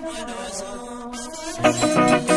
when I was old.